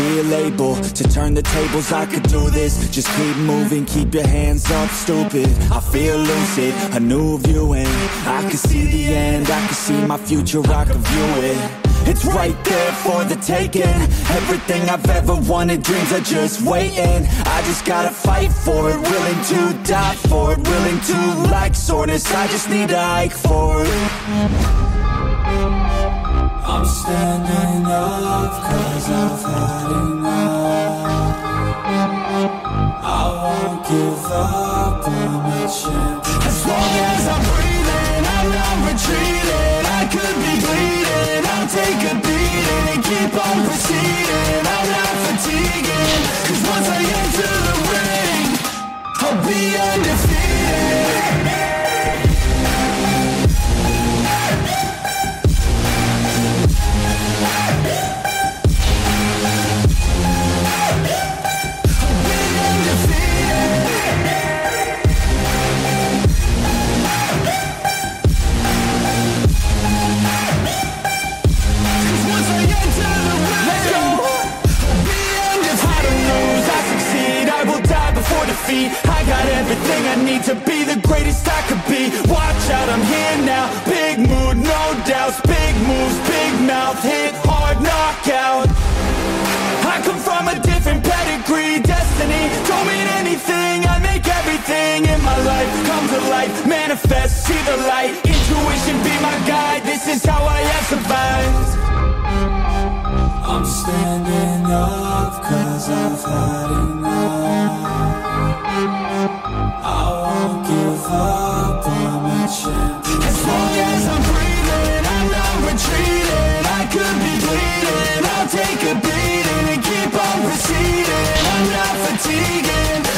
feel able to turn the tables. I could do this. Just keep moving, keep your hands up, stupid. I feel lucid, a new view and I can see the end, I can see my future, I can view it. It's right there for the taking. Everything I've ever wanted, dreams are just waiting. I just gotta fight for it, willing to die for it. Willing to like soreness, I just need a hike for it I'm standing up cause I've had enough. I won't give up, I'm a As long as I'm breathing, I'm not retreating. I could be bleeding, I'll take a beating. Keep on proceeding, I'm not fatiguing. Cause once I enter the ring, I'll be I got everything I need to be the greatest I could be. Watch out, I'm here now. Big mood, no doubts. Big moves, big mouth. Hit hard, knockout. I come from a different pedigree Destiny, don't mean anything. I make everything in my life Come to life, manifest, see the light. Intuition be my guide. This is how I have survived. I'm standing up cause I've had enough take a beating And keep on proceeding, I'm not fatiguing